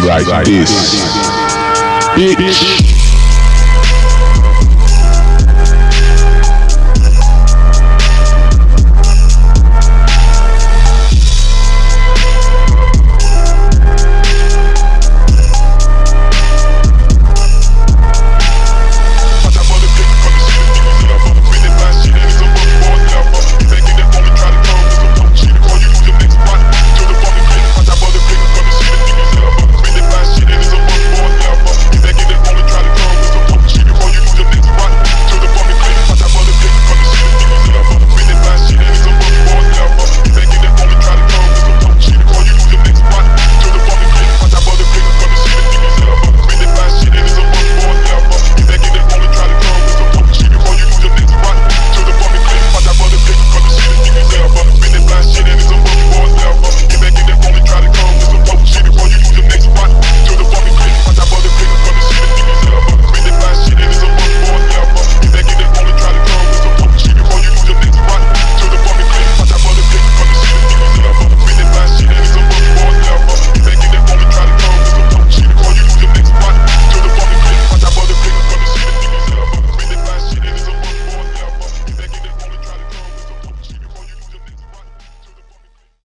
like this. Bitch.